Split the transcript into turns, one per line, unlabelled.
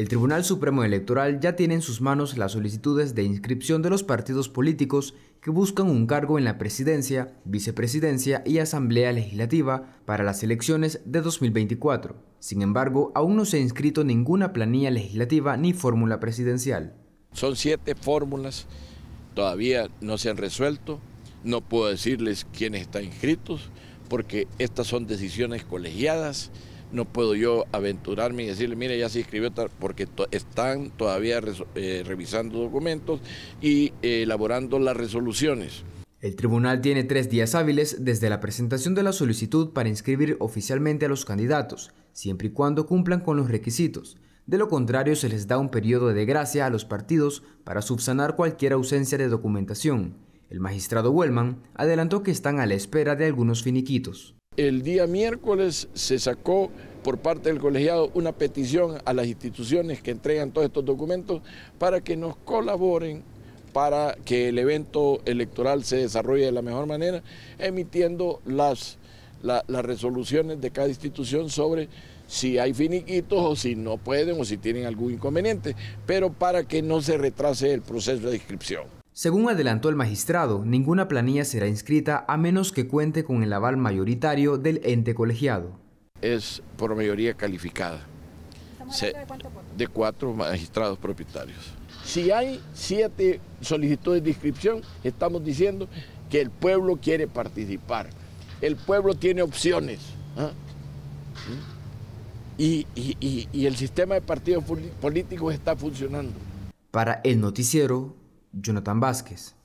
El Tribunal Supremo Electoral ya tiene en sus manos las solicitudes de inscripción de los partidos políticos que buscan un cargo en la presidencia, vicepresidencia y asamblea legislativa para las elecciones de 2024. Sin embargo, aún no se ha inscrito ninguna planilla legislativa ni fórmula presidencial.
Son siete fórmulas, todavía no se han resuelto, no puedo decirles quiénes están inscritos, porque estas son decisiones colegiadas no puedo yo aventurarme y decirle, mire, ya se inscribió, porque están todavía eh, revisando documentos y eh, elaborando las resoluciones.
El tribunal tiene tres días hábiles desde la presentación de la solicitud para inscribir oficialmente a los candidatos, siempre y cuando cumplan con los requisitos. De lo contrario, se les da un periodo de gracia a los partidos para subsanar cualquier ausencia de documentación. El magistrado Wellman adelantó que están a la espera de algunos finiquitos.
El día miércoles se sacó por parte del colegiado una petición a las instituciones que entregan todos estos documentos para que nos colaboren para que el evento electoral se desarrolle de la mejor manera, emitiendo las, las resoluciones de cada institución sobre si hay finiquitos o si no pueden o si tienen algún inconveniente, pero para que no se retrase el proceso de inscripción.
Según adelantó el magistrado, ninguna planilla será inscrita a menos que cuente con el aval mayoritario del ente colegiado.
Es por mayoría calificada. de, de cuatro magistrados propietarios. Si hay siete solicitudes de inscripción, estamos diciendo que el pueblo quiere participar. El pueblo tiene opciones. ¿ah? Y, y el sistema de partidos políticos está funcionando.
Para el noticiero, Jonathan Vázquez.